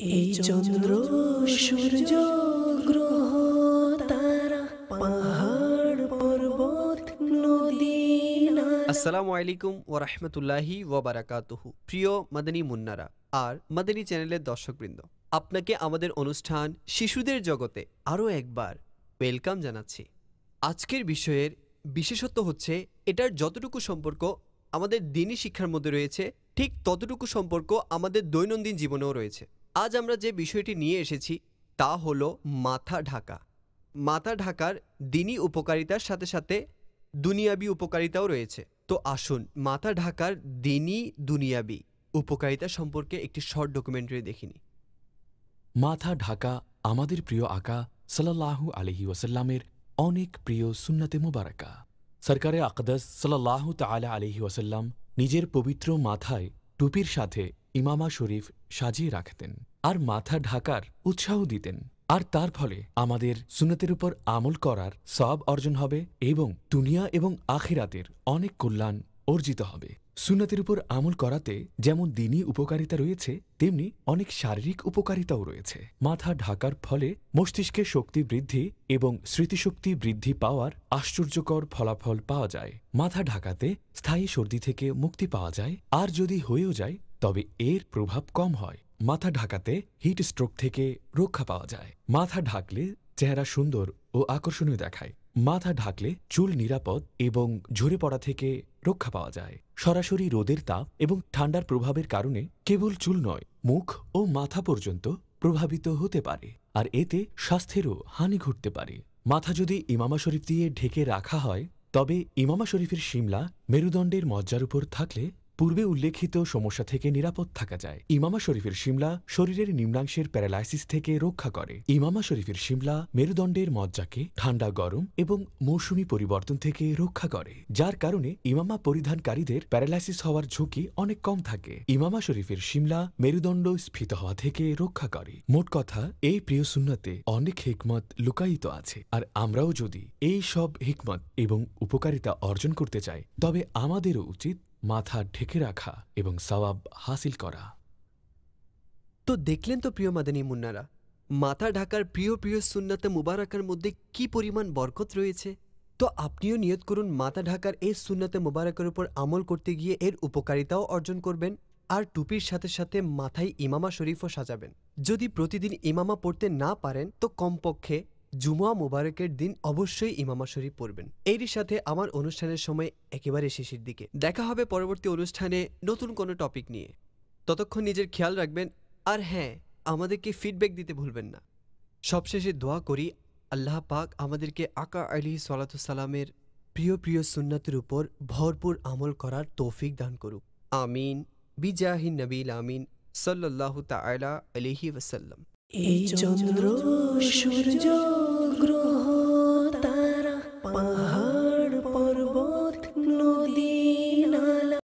এই চন্দ্র সূর্য গ্রহ তারা পাহাড়, পর্বত, নদী আসসালামু আলাইকুম ওয়া রাহমাতুল্লাহি ওয়া বারাকাতুহু। প্রিয় মাদানী মুন্নারা, আর মাদানী চ্যানেলের দর্শকবৃন্দ, আপনাকে আমাদের অনুষ্ঠান শিশুদের জগতে আরও একবার ওয়েলকাম জানাচ্ছি। আজকের বিষয়ের বিশেষত্ব হচ্ছে, এটার যতটুকু সম্পর্ক আমাদের দিনই শিক্ষার মধ্যে রয়েছে, ঠিক ততটুকু সম্পর্ক আমাদের দৈনন্দিন জীবনেও রয়েছে। আজ আমরা যে বিষয়টি নিয়ে এসেছি তা হলো মাথা ঢাকা। মাথা ঢাকার দিনই উপকারিতার সাথে সাথে দুনিয়াবি উপকারিতাও রয়েছে। তো আসুন মাথা ঢাকার দিনই দুনিয়াবি উপকারিতা সম্পর্কে একটি শর্ট ডকুমেন্টারি দেখিনি। মাথা ঢাকা আমাদের প্রিয় আকা সাল্লাল্লাহু আলহি ওয়াসাল্লামের অনেক প্রিয় সুন্নাতে মুবারাকা। সরকারে আকদাস সাল্লাল্লাহু তাআলা আলহি ওয়াসাল্লাম নিজের পবিত্র মাথায় টুপির সাথে ইমামা শরীফ সাজিয়ে রাখতেন আর মাথা ঢাকার উৎসাহ দিতেন। আর তার ফলে আমাদের সুন্নতের উপর আমল করার সব অর্জন হবে এবং দুনিয়া এবং আখিরাতের অনেক কল্যাণ অর্জিত হবে। সুন্নতের উপর আমল করাতে যেমন দিনই উপকারিতা রয়েছে, তেমনি অনেক শারীরিক উপকারিতাও রয়েছে। মাথা ঢাকার ফলে মস্তিষ্কে শক্তি বৃদ্ধি এবং স্মৃতিশক্তি বৃদ্ধি পাওয়ার আশ্চর্যকর ফলাফল পাওয়া যায়। মাথা ঢাকাতে স্থায়ী সর্দি থেকে মুক্তি পাওয়া যায়। আর যদি হয়েও যায় তবে এর প্রভাব কম হয়। মাথা ঢাকাতে হিট স্ট্রোক থেকে রক্ষা পাওয়া যায়। মাথা ঢাকলে চেহারা সুন্দর ও আকর্ষণীয় দেখায়। মাথা ঢাকলে চুল নিরাপদ এবং ঝরে পড়া থেকে রক্ষা পাওয়া যায়। সরাসরি রোদের তাপ এবং ঠান্ডার প্রভাবের কারণে কেবল চুল নয়, মুখ ও মাথা পর্যন্ত প্রভাবিত হতে পারে। আর এতে স্বাস্থ্যেরও হানি ঘটতে পারে। মাথা যদি ইমামা শরীফ দিয়ে ঢেকে রাখা হয়, তবে ইমামা শরীফের শিমলা মেরুদণ্ডের মজ্জার উপর থাকলে পূর্বে উল্লেখিত সমস্যা থেকে নিরাপদ থাকা যায়। ইমামা শরীফের শিমলা শরীরের নিম্নাংশের প্যারালাইসিস থেকে রক্ষা করে। ইমামা শরীফের শিমলা মেরুদণ্ডের মজ্জাকে ঠান্ডা, গরম এবং মৌসুমি পরিবর্তন থেকে রক্ষা করে, যার কারণে ইমামা পরিধানকারীদের প্যারালাইসিস হওয়ার ঝুঁকি অনেক কম থাকে। ইমামা শরীফের শিমলা মেরুদণ্ড স্ফীত হওয়া থেকে রক্ষা করে। মোট কথা, এই প্রিয় সুন্নতে অনেক হিকমত লুকায়িত আছে। আর আমরাও যদি এই সব হিকমত এবং উপকারিতা অর্জন করতে চাই, তবে আমাদেরও উচিত মাথা ঢেকে রাখা এবং সওয়াব হাসিল করা। তো দেখলেন তো প্রিয় মাদানী মুন্নারা, মাথা ঢাকার প্রিয় প্রিয় সুন্নাতে মুবারাকার মধ্যে কি পরিমাণ বরকত রয়েছে? তো আপনিও নিয়ত করুন মাথা ঢাকার এই সুন্নাতে মুবারাকের উপর আমল করতে গিয়ে এর উপকারিতাও অর্জন করবেন আর টুপির সাথে সাথে মাথায় ইমামা শরীফও সাজাবেন। যদি প্রতিদিন ইমামা পড়তে না পারেন, তো কমপক্ষে জুমুয়া মুবারকের দিন অবশ্যই ইমামা শরীফ পড়বেন। এরই সাথে আমার অনুষ্ঠানের সময় একেবারে শেষের দিকে। দেখা হবে পরবর্তী অনুষ্ঠানে নতুন কোনো টপিক নিয়ে। ততক্ষণ নিজের খেয়াল রাখবেন, আর হ্যাঁ আমাদেরকে ফিডব্যাক দিতে ভুলবেন না। সবশেষে দোয়া করি, আল্লাহ পাক আমাদেরকে আকা আলী সালাতামের প্রিয় প্রিয় সুন্নাতের উপর ভরপুর আমল করার তৌফিক দান করুক। আমিন। বিজাহিন নবীল আমিন। সাল্লাহ সাল্লাল্লাহু তাআলা আলাইহি Идем, дружь, вернем грусть.